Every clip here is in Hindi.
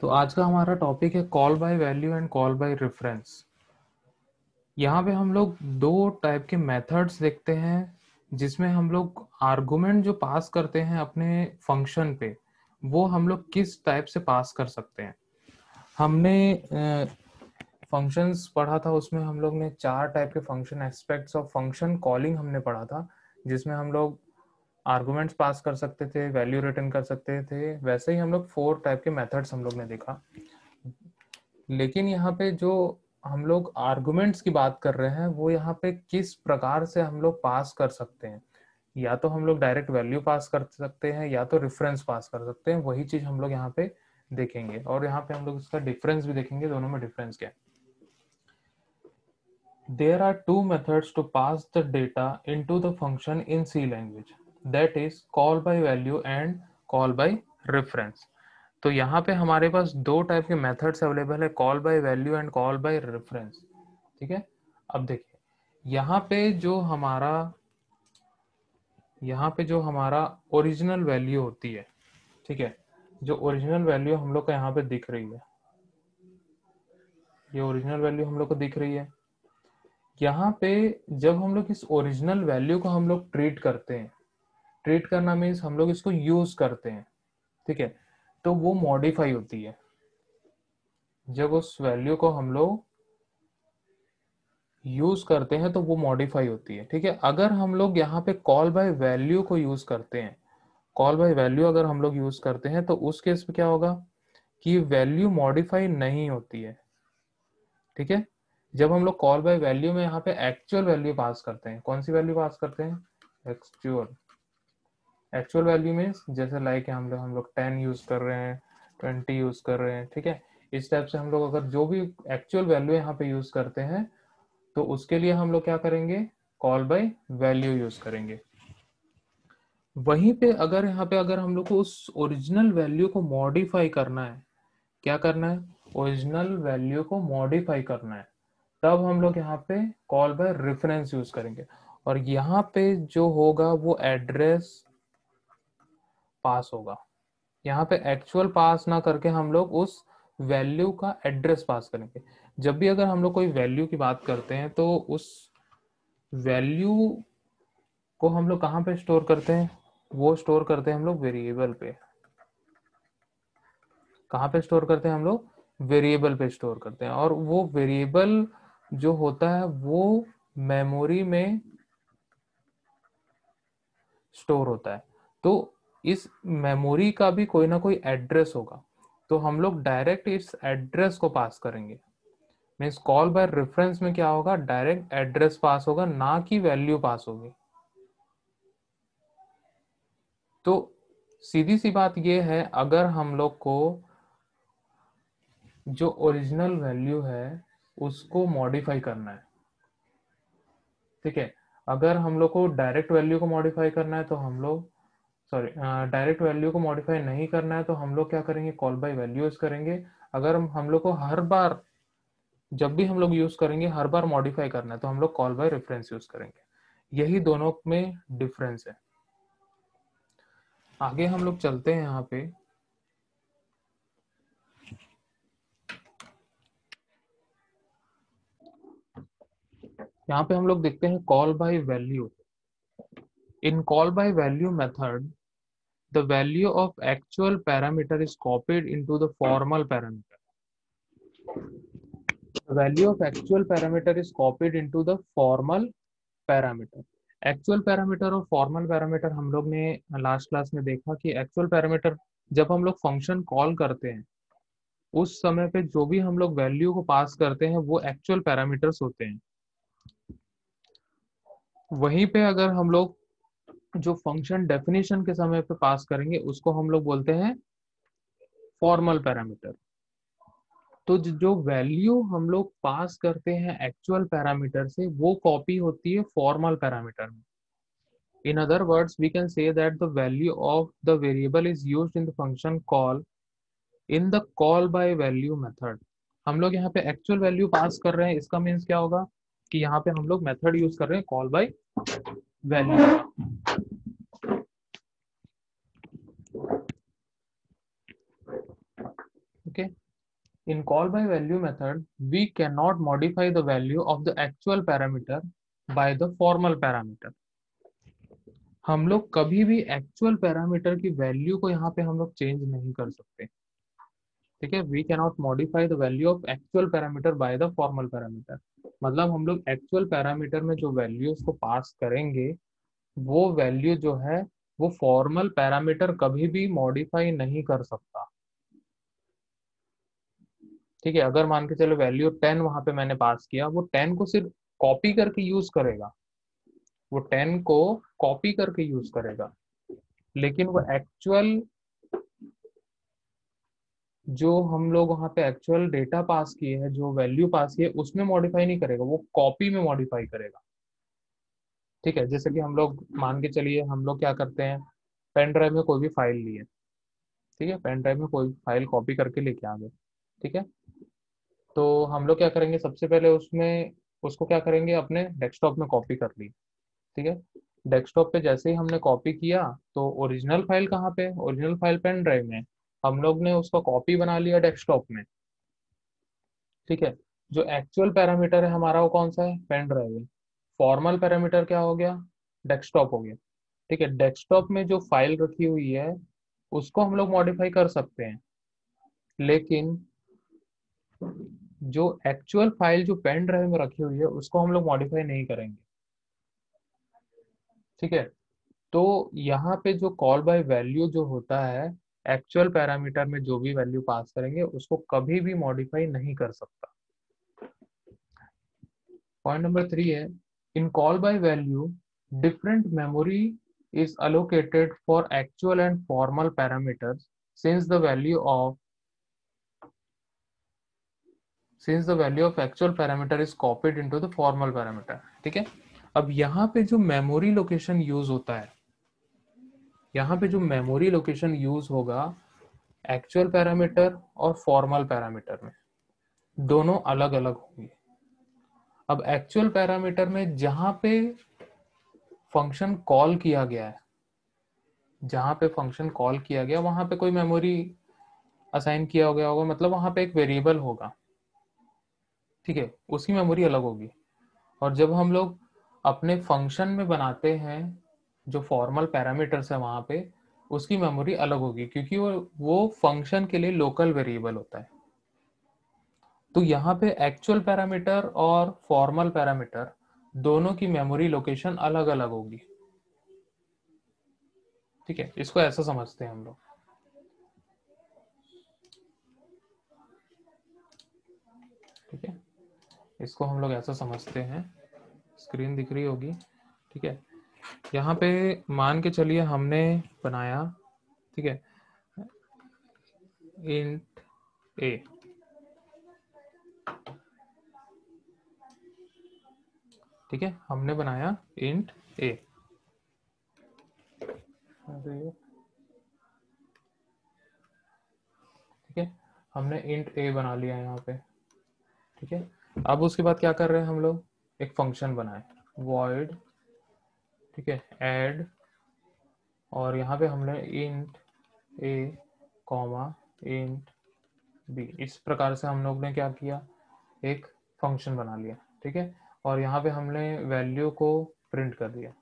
तो आज का हमारा टॉपिक है call by value and call by reference यहाँ पे हम लोग दो टाइप के मेथड्स देखते हैं, जिसमें हम लोग आर्गुमेंट जो पास करते हैं अपने फ़ंक्शन पे, वो हम लोग किस टाइप से पास कर सकते हैं। हमने फ़ंक्शंस पढ़ा था, उसमें हम लोग ने चार टाइप के function aspects of function calling हमने पढ़ा था, जिसमें हम लोग आर्गुमेंट्स पास कर सकते थे, वैल्यू रिटर्न कर सकते थे, वैसे ही हम लोग फोर टाइप के मेथड्स हम लोग ने देखा। लेकिन यहाँ पे जो हम लोग आर्गुमेंट्स की बात कर रहे हैं, वो यहाँ पे किस प्रकार से हम लोग पास कर सकते हैं? या तो हम लोग डायरेक्ट वैल्यू पास कर सकते हैं, या तो रेफरेंस पास कर सकते हैं, वही चीज़ हम लोग यहाँ पे देखेंगे। और यहाँ पे हम लोग इसका डिफरेंस भी देखेंगे, दोनों में डिफरेंस क्या है। Are two methods to pass the data in into the function in C language. That is call by value and call by reference. तो यहाँ पे हमारे पास दो टाइप के मेथड्स अवेलेबल है call by value and call by reference ठीक है? अब देखिए, यहाँ पे जो हमारा, यहाँ पे जो हमारा ओरिजिनल वैल्यू होती है, ठीक है? जो ओरिजिनल वैल्यू हम लोग को यहाँ पे दिख रही है। ये ओरिजिनल वैल्यू हम लोग को दिख रही है। यहाँ पे जब हम लोग इस ओरिजिनल वैल्यू को हम लोग ट्रीट करते हैं ट्रीट करना मीन्स हम लोग इसको यूज़ करते हैं, ठीक है? तो वो मॉडिफाई होती है। जब उस वैल्यू को हम लोग यूज़ करते हैं तो वो मॉडिफाई होती है, ठीक है? अगर हम लोग यहाँ पे कॉल बाय वैल्यू को यूज़ करते हैं कॉल बाय वैल्यू अगर हम लोग यूज़ करते हैं तो उस केस में क्या होगा कि वैल्यू मॉडिफाई नहीं होती है, ठीक है? जब हम लोग कॉल बाय वैल्यू में यहाँ पे एक्चुअल वैल्यू पास करते हैं, कौन सी वैल्यू पास करते हैं? एक्चुअल एक्चुअल वैल्यू मीन्स जैसे लाइक हम लोग हम लोग टेन यूज़ कर रहे हैं ट्वेंटी यूज़ कर रहे हैं, ठीक है? इस टाइप से हम लोग अगर जो भी एक्चुअल वैल्यू यहाँ पे यूज़ करते हैं तो उसके लिए हम लोग क्या करेंगे? कॉल बाय वैल्यू यूज़ करेंगे। वहीं पे अगर यहाँ पे अगर हम लोग को उस ओरिजिनल वैल्यू को मॉडिफाई करना है, क्या करना है? ओरिजिनल वैल्यू को मॉडिफाई करना है। तब हम लोग यहाँ पे कॉल बाय रेफरेंस यूज़ करेंगे। और यहाँ पे जो होगा वो एड्रेस पास होगा। यहाँ पे एक्चुअल पास ना करके हम लोग उस वैल्यू का एड्रेस पास करेंगे। जब भी अगर हम लोग कोई वैल्यू की बात करते हैं तो उस वैल्यू को हम लोग कहाँ पे स्टोर करते हैं? वो स्टोर करते हैं हम लोग वेरिएबल पे। कहाँ पे स्टोर करते हैं हम लोग? वेरिएबल पे स्टोर करते हैं। और वो वेरिएबल जो होता है, वो मेमोरी में स्टोर होता है। तो इस मेमोरी का भी कोई ना कोई एड्रेस होगा। तो हम लोग डायरेक्ट इस एड्रेस को पास करेंगे। मीन्स कॉल बाय रेफरेंस में क्या होगा? डायरेक्ट एड्रेस पास होगा, ना कि वैल्यू पास होगी। तो सीधी सी बात यह है, अगर हम लोग को जो ओरिजिनल वैल्यू है, उसको मॉडिफाई करना है। ठीक है? अगर हम लोग को डायरेक्ट वैल्यू को मॉडिफाई करना है तो हम लोग सॉरी डायरेक्ट वैल्यू को मॉडिफाई नहीं करना है तो हम लोग क्या करेंगे? कॉल बाय वैल्यू यूज़ करेंगे। अगर हम लोग को हर बार, जब भी हम लोग यूज़ करेंगे, हर बार मॉडिफाई करना है तो हम लोग कॉल बाय रेफरेंस यूज़ करेंगे। यही दोनों में डिफरेंस है। आगे हम लोग चलते हैं यहाँ पे। यहाँ पे हम लोग देखते हैं call by value in call by value method the value of actual parameter is copied into the formal parameter. The value of actual parameter is copied into the formal parameter. Actual parameter और फॉर्मल पैरामीटर हम लोग ने लास्ट क्लास में देखा कि एक्चुअल पैरामीटर जब हम लोग फ़ंक्शन कॉल करते हैं उस समय पे जो भी हम लोग वैल्यू को पास करते हैं वो एक्चुअल पैरामीटर्स होते हैं वहीं पे अगर हम लोग जो फ़ंक्शन डेफिनेशन के समय पे पास करेंगे, उसको हम लोग बोलते हैं फॉर्मल पैरामीटर तो जो वैल्यू हम लोग पास करते हैं एक्चुअल पैरामीटर से, वो कॉपी होती है फॉर्मल पैरामीटर में. In other words we can say that the value of the variable is used in the function call in the call by value method हम लोग यहाँ पे एक्चुअल वैल्यू पास कर रहे हैं, इसका मीन्स क्या होगा? कि यहाँ पे हम लोग मेथड यूज़ कर रहे हैं call by value okay in call by value method, we cannot modify the value of the actual parameter by the formal parameter. हम लोग कभी भी एक्चुअल पैरामीटर की वैल्यू को यहाँ पे हम लोग चेंज नहीं कर सकते। ठीक है? We cannot modify the value of actual parameter by the formal parameter मतलब हम लोग एक्चुअल पैरामीटर में जो वैल्यूज़ को पास करेंगे, वो वैल्यू जो है, वो फॉर्मल पैरामीटर कभी भी मॉडिफाई नहीं कर सकता। ठीक है, अगर मान के चलो वैल्यू टेन वहाँ पे मैंने पास किया, वो टेन को सिर्फ़ कॉपी करके यूज़ करेगा। वो टेन को कॉपी करके यूज़ करेगा। लेकिन वो एक्चुअल जो हम लोग वहाँ पे एक्चुअल डेटा पास किए हैं, जो वैल्यू पास किए, उसमें मॉडिफाई नहीं करेगा, वो कॉपी में मॉडिफाई करेगा। ठीक है, जैसे कि हम लोग मान के चलिए, हम लोग क्या करते हैं पेन ड्राइव में कोई भी फ़ाइल लिए। ठीक है पेन ड्राइव में कोई फ़ाइल कॉपी करके लेके आ गए। ठीक है तो हम लोग क्या करेंगे, सबसे पहले उसमें, उसको क्या करेंगे, अपने डेस्कटॉप में कॉपी कर ली। ठीक है? डेस्कटॉप पे जैसे ही हमने कॉपी किया तो ओरिजिनल फ़ाइल कहाँ पे? ओरिजिनल फ़ाइल पेन ड्राइव में। हम लोग ने उसका कॉपी बना लिया डेस्कटॉप में। ठीक है? जो एक्चुअल पैरामीटर है हमारा वो कौन सा है? पेन ड्राइव है। फॉर्मल पैरामीटर क्या हो गया? डेस्कटॉप हो गया। ठीक है? डेस्कटॉप में जो फ़ाइल रखी हुई है, उसको हम लोग मॉडिफाई कर सकते हैं। लेकिन जो एक्चुअल फ़ाइल जो पेन ड्राइव में रखी हुई है, उसको हम लोग मॉडिफाई नहीं करेंगे। ठीक है? तो यहाँ पे जो कॉल बाय वैल्यू जो होता है एक्चुअल पैरामीटर में जो भी वैल्यू पास करेंगे, उसको कभी भी मॉडिफाई नहीं कर सकता। पॉइंट नंबर थ्री है in call by value different memory is allocated for actual and formal parameters, since the value of since the value of actual parameter is copied into the formal parameter, ठीक है? अब यहाँ पे जो मेमोरी लोकेशन यूज़ होता है, यहाँ पे जो मेमोरी लोकेशन यूज़ होगा एक्चुअल पैरामीटर और फॉर्मल पैरामीटर में, दोनों अलग अलग होंगे। अब एक्चुअल पैरामीटर में जहाँ पे फ़ंक्शन कॉल किया गया है, जहाँ पे फ़ंक्शन कॉल किया गया, वहाँ पे कोई मेमोरी असाइन किया गया होगा मतलब वहाँ पे एक वेरिएबल होगा। ठीक है? उसकी मेमोरी अलग होगी। और जब हम लोग अपने फ़ंक्शन में बनाते हैं, जो फॉर्मल पैरामीटर्स है वहाँ पे, उसकी मेमोरी अलग होगी, क्योंकि वो वो फ़ंक्शन के लिए लोकल वेरिएबल होता है। तो यहाँ पे एक्चुअल पैरामीटर और फॉर्मल पैरामीटर दोनों की मेमोरी लोकेशन अलग अलग होगी। ठीक है? इसको ऐसा समझते हैं हम लोग ठीक है इसको हम लोग ऐसा समझते हैं। स्क्रीन दिख रही होगी, ठीक है। यहाँ पे मान के चलिए हमने बनाया, ठीक है इंट ए ठीक है, हमने बनाया इंट ए ठीक है, हमने इंट ए बना लिया यहाँ पे, ठीक है। अब उसके बाद क्या कर रहे हैं हम लोग? एक फ़ंक्शन बनाए। void, ठीक है एड और यहाँ पे हमने int a comma int b इस प्रकार से हम लोग ने क्या किया? एक फ़ंक्शन बना लिया, ठीक है? और यहाँ पे हमने वैल्यू को प्रिंट कर दिया।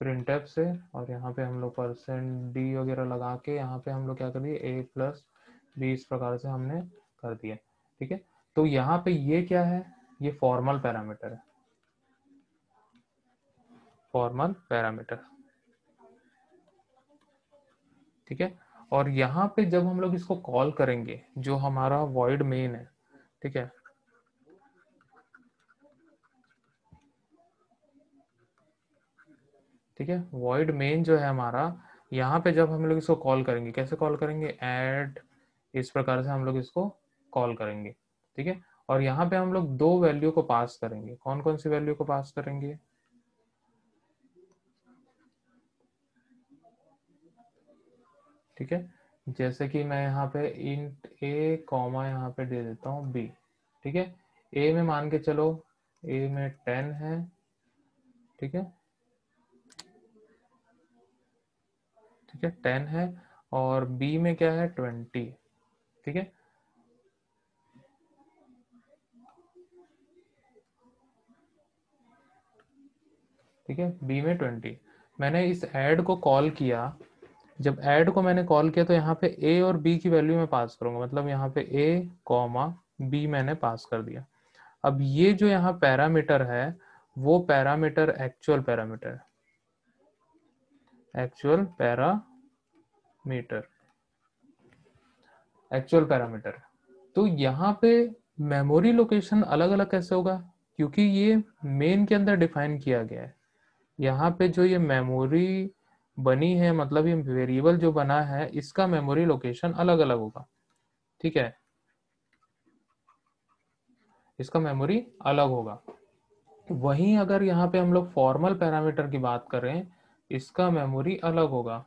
प्रिंट एफ़ से, और यहाँ पे हम लोग परसेंट डी वगैरह लगा के यहाँ पे हम लोग क्या कर दिए? ए प्लस बी इस प्रकार से हमने कर दिया, ठीक है? तो यहाँ पे ये क्या है? ये फॉर्मल पैरामीटर है। फॉर्मल पैरामीटर ठीक है? और यहाँ पे जब हम लोग इसको कॉल करेंगे, जो हमारा वॉइड मेन है, ठीक है? ठीक है? वॉइड मेन जो है हमारा, यहाँ पे जब हम लोग इसको कॉल करेंगे, कैसे कॉल करेंगे? ऐड इस प्रकार से हम लोग इसको कॉल करेंगे। ठीक है? और यहाँ पे हम लोग दो वैल्यू को पास करेंगे। कौन कौन सी वैल्यू को पास करेंगे? ठीक है? जैसे कि मैं यहाँ पे इंट ए कॉमा यहाँ पे दे देता हूँ बी ठीक है? ए में मान के चलो ए में टेन है, ठीक है? ठीक है टेन है और बी में क्या है? ट्वेंटी ठीक है? ठीक है? बी में ट्वेंटी मैंने इस ऐड को कॉल किया। जब ऐड को मैंने कॉल किया तो यहाँ पे ए और बी की वैल्यू मैं पास करूँगा। मतलब यहाँ पे ए कॉमा बी मैंने पास कर दिया। अब ये जो यहाँ पैरामीटर है, वो parameter actual parameter actual parameter actual parameter तो यहाँ पे मेमोरी लोकेशन अलग अलग कैसे होगा? क्योंकि ये मेन के अंदर डिफाइन किया गया है। यहाँ पे जो ये मेमोरी बनी है मतलब ये वेरिएबल जो बना है, इसका मेमोरी लोकेशन अलग अलग होगा। ठीक है? इसका मेमोरी अलग होगा। वहीं अगर यहाँ पे हम लोग फॉर्मल पैरामीटर की बात करें इसका मेमोरी अलग होगा।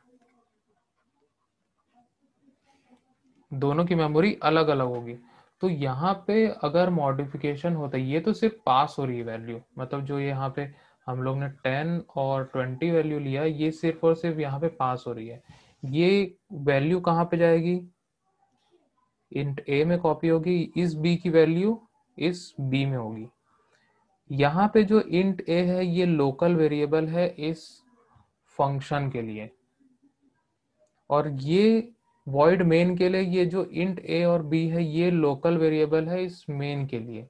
दोनों की मेमोरी अलग अलग होगी। तो यहाँ पे अगर मॉडिफिकेशन होता है, ये तो सिर्फ़ पास हो रही है वैल्यू मतलब जो यहाँ पे हम लोग ने टेन और ट्वेंटी वैल्यू लिया, ये सिर्फ़ और सिर्फ़ यहाँ पे पास हो रही है। ये वैल्यू कहाँ पे जाएगी? इंट ए में कॉपी होगी, इस बी की वैल्यू इस बी में होगी। यहाँ पे जो इंट ए है, ये लोकल वेरिएबल है इस फ़ंक्शन के लिए। और ये वॉइड मेन के लिए, ये जो इंट ए और बी है, ये लोकल वेरिएबल है इस मेन के लिए।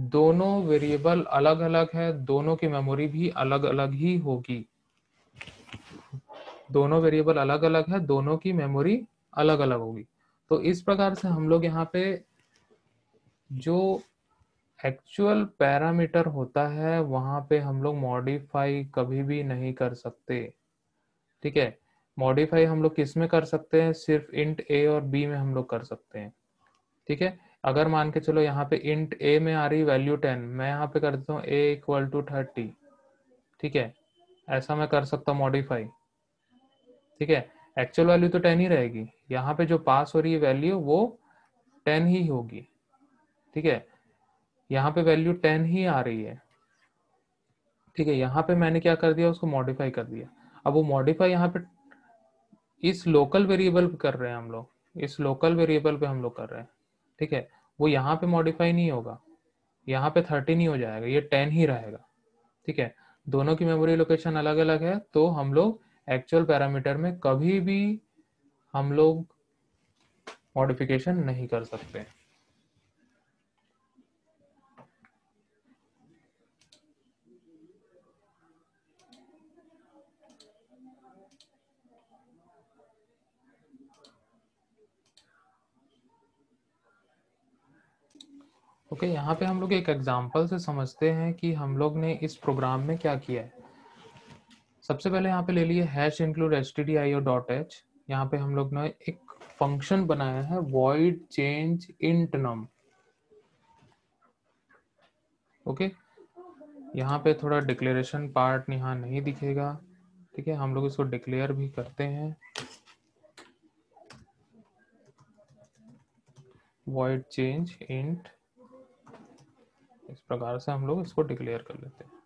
दोनों वेरिएबल अलग अलग है, दोनों की मेमोरी भी अलग अलग ही होगी। दोनों वेरिएबल अलग अलग है, दोनों की मेमोरी अलग अलग होगी। तो इस प्रकार से हम लोग यहाँ पे जो एक्चुअल पैरामीटर होता है, वहाँ पे हम लोग मॉडिफाई कभी भी नहीं कर सकते। ठीक है? मॉडिफाई हम लोग किसमें कर सकते हैं? सिर्फ़ इंट ए और बी में हम लोग कर सकते हैं। ठीक है? अगर मान के चलो यहाँ पे इंट ए में आ रही वैल्यू टेन मैं यहाँ पे कर देता हूँ ए इक्वल टू थर्टी ठीक है? ऐसा मैं कर सकता हूँ मॉडिफाई ठीक है? एक्चुअल वैल्यू तो टेन ही रहेगी। यहाँ पे जो पास हो रही है वैल्यू वो टेन ही होगी, ठीक है? यहाँ पे वैल्यू टेन ही आ रही है, ठीक है? यहाँ पे मैंने क्या कर दिया? उसको मॉडिफाई कर दिया। अब वो मॉडिफाई यहाँ पे इस लोकल वेरिएबल पे कर रहे हैं हम लोग। इस लोकल वेरिएबल पे हम लोग कर रहे हैं। ठीक है? वो यहाँ पे मॉडिफाई नहीं होगा। यहाँ पे थर्टी नहीं हो जाएगा, ये टेन ही रहेगा। ठीक है? दोनों की मेमोरी लोकेशन अलग अलग है तो हम लोग एक्चुअल पैरामीटर में कभी भी हम लोग मॉडिफिकेशन नहीं कर सकते। ओके okay, यहाँ पे हम लोग एक एग्जांपल से समझते हैं कि हम लोग ने इस प्रोग्राम में क्या किया है। सबसे पहले यहाँ पे ले लिए hash include H T D I O dot H यहाँ पे हम लोग ने एक फ़ंक्शन बनाया है void change int num okay यहाँ पे थोड़ा डिक्लेरेशन पार्ट यहाँ नहीं दिखेगा। ठीक है हम लोग इसको डिक्लेयर भी करते हैं। वॉइड चेंज इंट इस प्रकार से हम लोग इसको डिक्लेयर कर लेते हैं।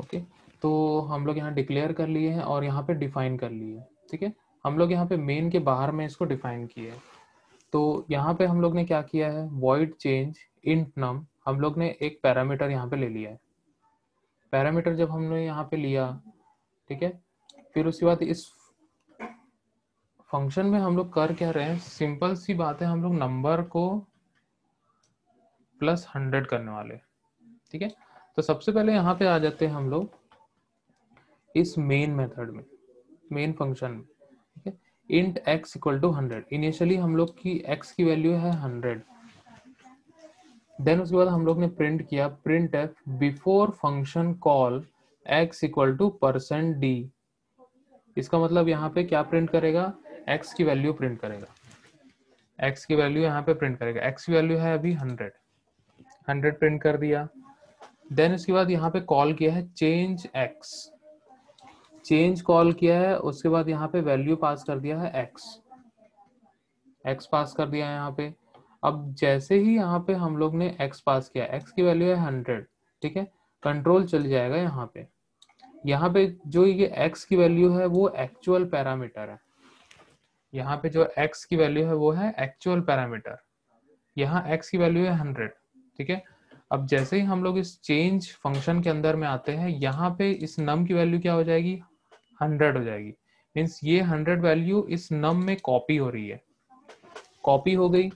ओके तो हम लोग यहाँ डिक्लेयर कर लिए हैं और यहाँ पे डिफाइन कर लिए ठीक है? हम लोग यहाँ पे मेन के बाहर में इसको डिफाइन किए हैं। तो यहाँ पे हम लोग ने क्या किया है? वॉइड चेंज इंट नम हम लोग ने एक पैरामीटर यहाँ पे ले लिया है। पैरामीटर जब हमने यहाँ पे लिया, ठीक है? फिर उसके बाद इस फ़ंक्शन में हम लोग कर क्या रहे हैं? सिंपल सी बात है, हम लोग नंबर को प्लस हंड्रेड करने वाले ठीक है? तो सबसे पहले यहाँ पे आ जाते हैं हम लोग इस मेन मेथड में मेन फ़ंक्शन में, ठीक है? Int X equal to hundred initially हम लोग की एक्स की वैल्यू है हंड्रेड देन उसके बाद हम लोग ने प्रिंट किया printf before function call X equal to percent D इसका मतलब यहाँ पे क्या प्रिंट करेगा? एक्स की वैल्यू प्रिंट करेगा। एक्स की वैल्यू यहाँ पे प्रिंट करेगा। एक्स की वैल्यू है अभी हंड्रेड हंड्रेड प्रिंट कर दिया। देन उसके बाद यहाँ पे कॉल किया है चेंज एक्स चेंज कॉल किया है, उसके बाद यहाँ पे वैल्यू पास कर दिया है एक्स एक्स पास कर दिया है यहाँ पे। अब जैसे ही यहाँ पे हम लोग ने एक्स पास किया एक्स की वैल्यू है हंड्रेड ठीक है? कंट्रोल चल जाएगा यहाँ पे। यहाँ पे जो ये एक्स की वैल्यू है, वो एक्चुअल पैरामीटर है। यहाँ पे जो x की वैल्यू है वो है एक्चुअल पैरामीटर यहाँ x की वैल्यू है हंड्रेड ठीक है? अब जैसे ही हम लोग इस चेंज फ़ंक्शन के अंदर में आते हैं, यहाँ पे इस नम की वैल्यू क्या हो जाएगी? हंड्रेड हो जाएगी. मीन्स ये हंड्रेड वैल्यू इस नम में कॉपी हो रही है. कॉपी हो गई.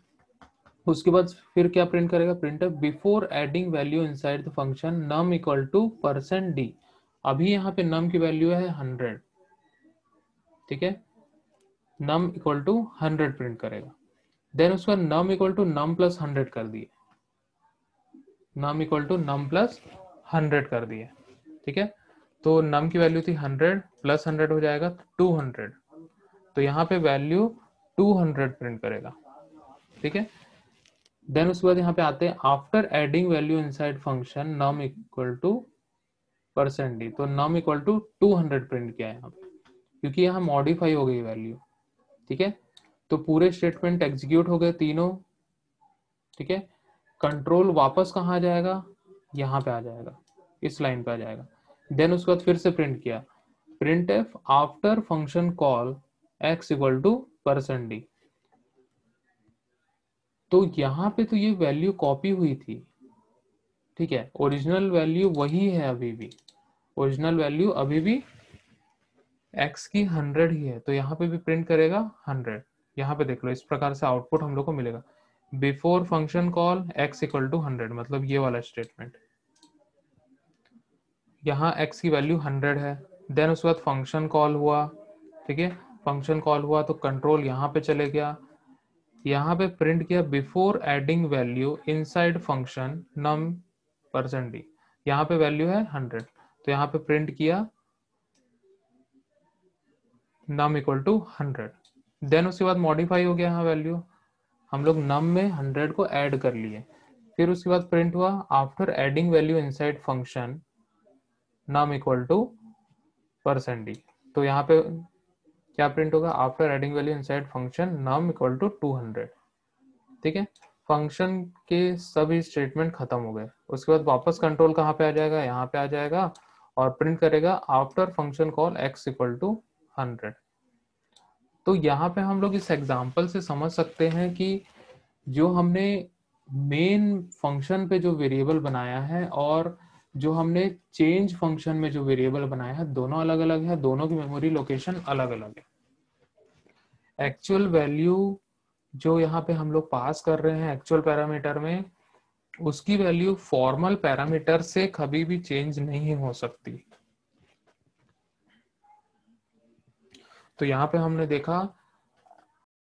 उसके बाद फिर क्या प्रिंट करेगा? Printf before adding value inside the function num equal to percent D अभी यहाँ पे नम की वैल्यू है हंड्रेड ठीक है? Num equal to hundred print करेगा। देन उसके बाद num equal to num plus hundred कर दिए। Num equal to num plus hundred कर दिए। ठीक है? तो नम की वैल्यू थी हंड्रेड प्लस हंड्रेड हो जाएगा टू हंड्रेड तो यहाँ पे वैल्यू टू हंड्रेड प्रिंट करेगा। ठीक है? देन उसके बाद यहाँ पे आते हैं after adding value inside function num equal to percent D तो num equal to two hundred print किया है यहाँ पे। क्योंकि यहाँ मॉडिफाई हो गई वैल्यू ठीक है? तो पूरे स्टेटमेंट एग्जीक्यूट हो गए तीनों, ठीक है? कंट्रोल वापस कहाँ जाएगा? यहाँ पे आ जाएगा, इस लाइन पे आ जाएगा। देन उसके बाद फिर से प्रिंट किया। Printf after function call X equal to percent D तो यहाँ पे तो ये वैल्यू कॉपी हुई थी, ठीक है? ओरिजिनल वैल्यू वही है अभी भी। ओरिजिनल वैल्यू अभी भी एक्स की हंड्रेड ही है तो यहाँ पे भी प्रिंट करेगा हंड्रेड यहाँ पे देख लो, इस प्रकार से आउटपुट हम लोग को मिलेगा। Before function call X equal to hundred मतलब ये वाला स्टेटमेंट यहाँ एक्स की वैल्यू हंड्रेड है देन उसके बाद फ़ंक्शन कॉल हुआ, ठीक है? फ़ंक्शन कॉल हुआ तो कंट्रोल यहाँ पे चले गया। यहाँ पे प्रिंट किया before adding value inside function num percent D यहाँ पे वैल्यू है हंड्रेड तो यहाँ पे प्रिंट किया num equal to hundred then उसके बाद मॉडिफाई हो गया यहाँ वैल्यू हम लोग नम में हंड्रेड को ऐड कर लिए। फिर उसके बाद प्रिंट हुआ after adding value inside function num equal to percent तो यहाँ पे क्या प्रिंट होगा? After adding value inside function num equal to two hundred ठीक है? फ़ंक्शन के सभी स्टेटमेंट खत्म हो गए। उसके बाद वापस कंट्रोल कहाँ पे आ जाएगा? यहाँ पे आ जाएगा और प्रिंट करेगा after function call X equal to hundred. तो यहाँ पे हम लोग इस एग्ज़ाम्पल से समझ सकते हैं कि जो हमने मेन फ़ंक्शन पे जो वेरिएबल बनाया है और जो हमने चेंज फ़ंक्शन में जो वेरिएबल बनाया है, दोनों अलग अलग है, दोनों की मेमोरी लोकेशन अलग अलग है। एक्चुअल वैल्यू जो यहाँ पे हम लोग पास कर रहे हैं एक्चुअल पैरामीटर में, उसकी वैल्यू फॉर्मल पैरामीटर से कभी भी चेंज नहीं हो सकती। तो यहाँ पे हमने देखा